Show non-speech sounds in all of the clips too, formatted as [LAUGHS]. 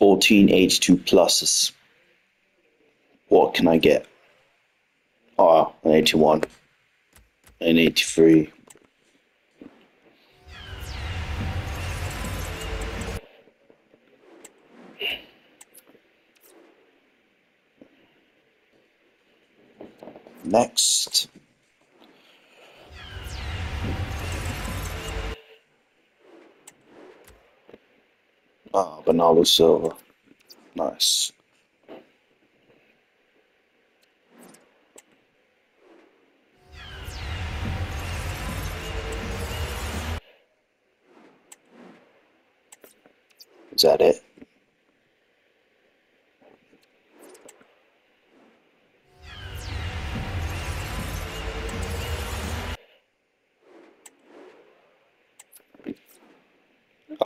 14 82 pluses. What can I get? Oh, an 81. An 83. Next. Ah, Bernardo Silva. Nice.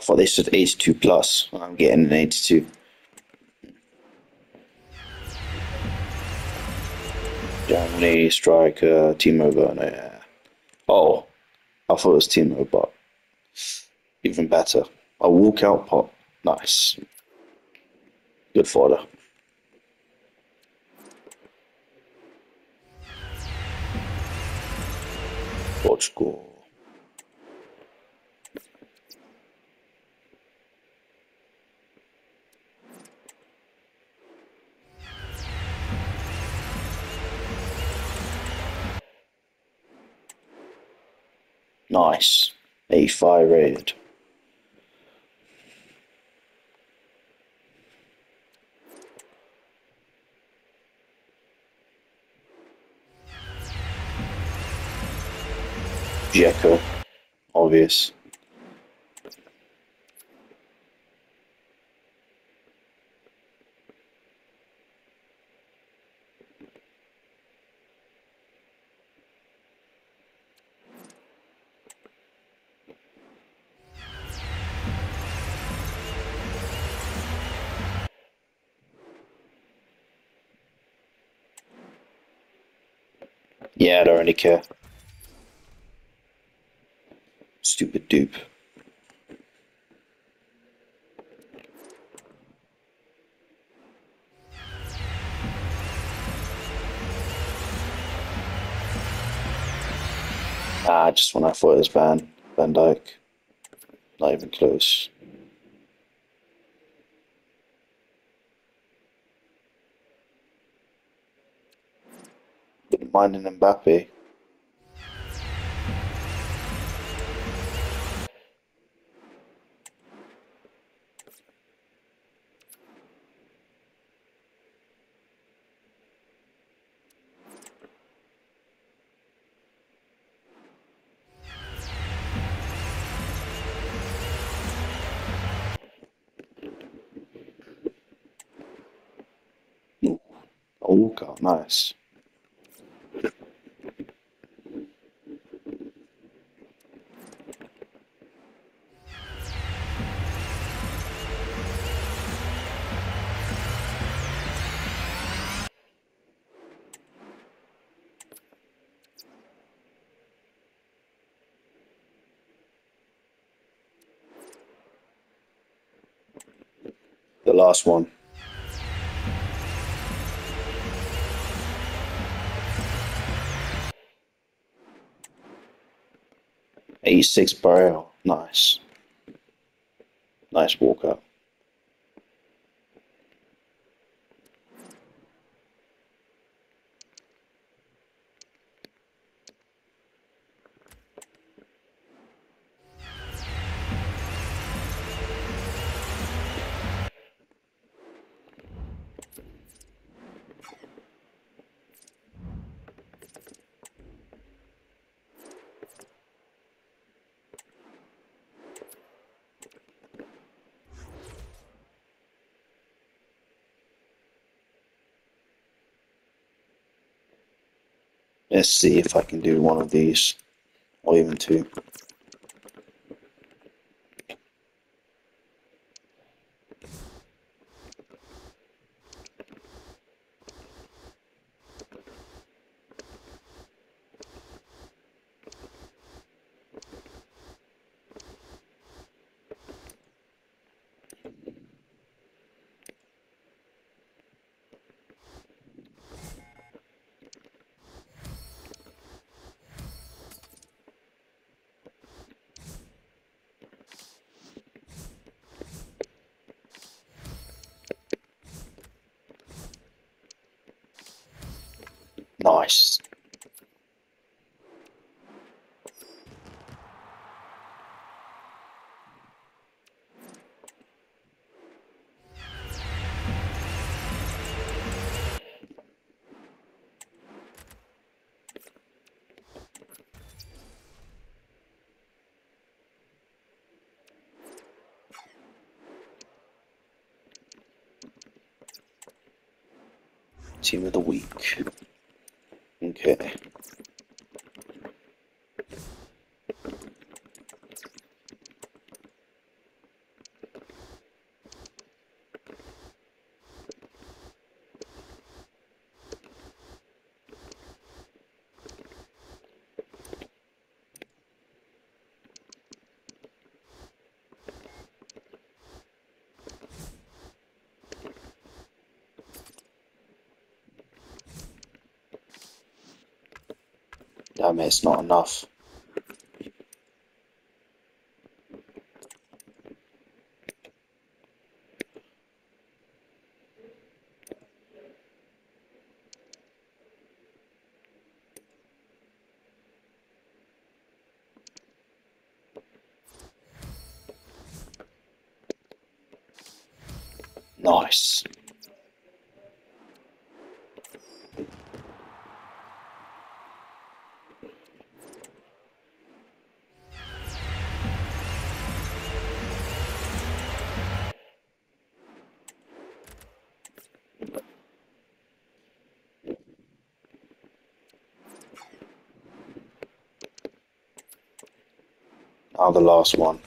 I this at 82 plus. I'm getting an 82. Germany striker Timo Werner. Oh, I thought it was Timo, but even better. A walkout pot. Nice. Good fodder. Portugal. Nice. 85 rated. Jekko. Obvious. Yeah, I don't really care. Stupid dupe. Ah, just when I thought it was Van, Van Dijk. Not even close. Wouldn't mind an Mbappe. Ooh, a walkout, nice. Last one. Eighty-six barrel, nice, nice walkout. Let's see if I can do one of these, or even two. Nice. Team of the week. Okay. Damn it, it's not enough. Nice. Now the last one.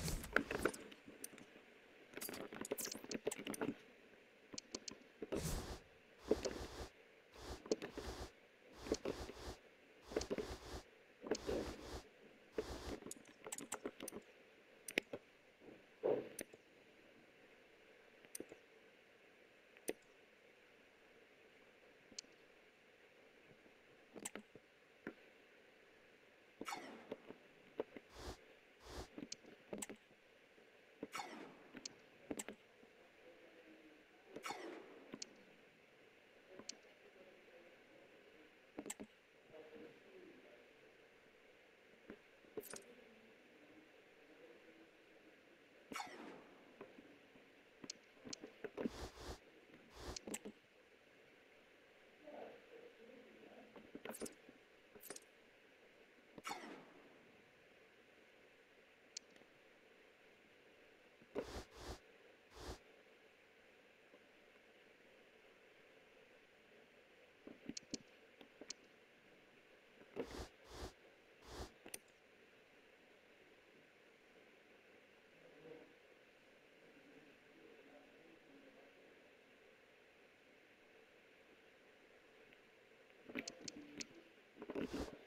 Oh,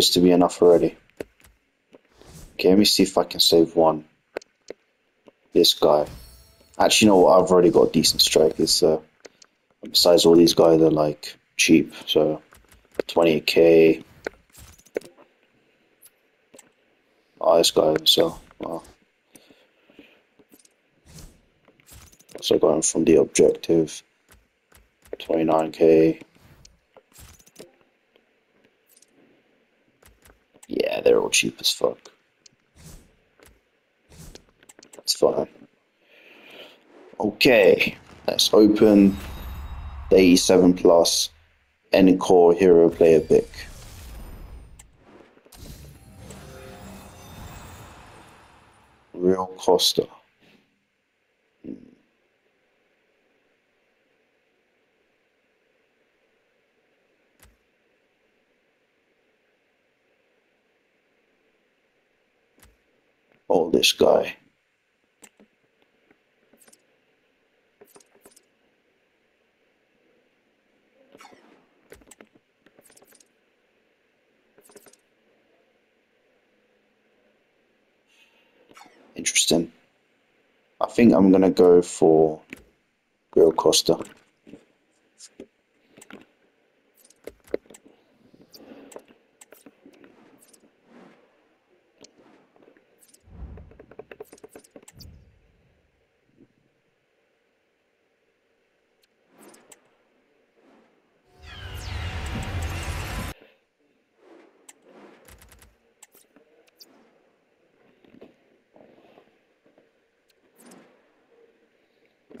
appears to be enough already. Okay, let me see if I can save one. This guy. Actually, you know what? I've already got a decent strikers. Uh, besides, all these guys are like cheap. So, 28k. Oh, this guy so well. So going from the objective, 29k. Yeah, they're all cheap as fuck. That's fine. Okay, let's open the 87 plus any core Hero Player Pick. Rui Costa. all this guy. Interesting. I think I'm going to go for Bill Costa.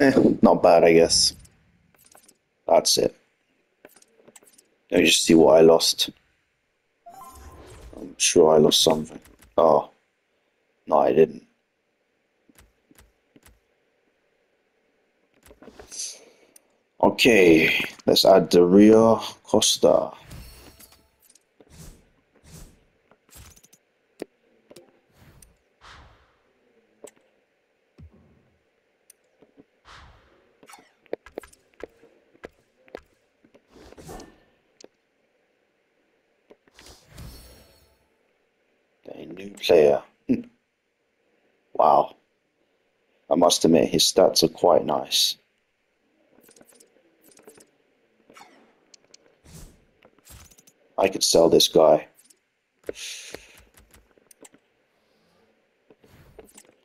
Eh, not bad, I guess. That's it. Let me just see what I lost. I'm sure I lost something. Oh, no, I didn't. Okay, let's add the Rui Costa. A new player. Wow. I must admit, his stats are quite nice. I could sell this guy.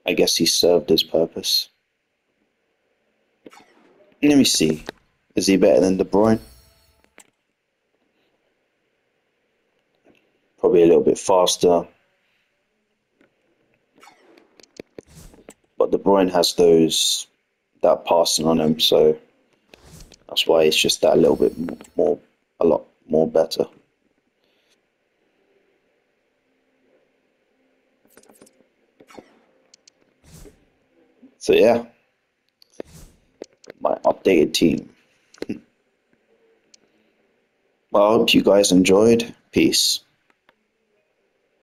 I guess he served his purpose. Let me see. Is he better than De Bruyne? Probably a little bit faster. But De Bruyne has those that passing on him, so that's why it's just that little bit more, a lot more better. So yeah, my updated team. [LAUGHS] Well, I hope you guys enjoyed. Peace.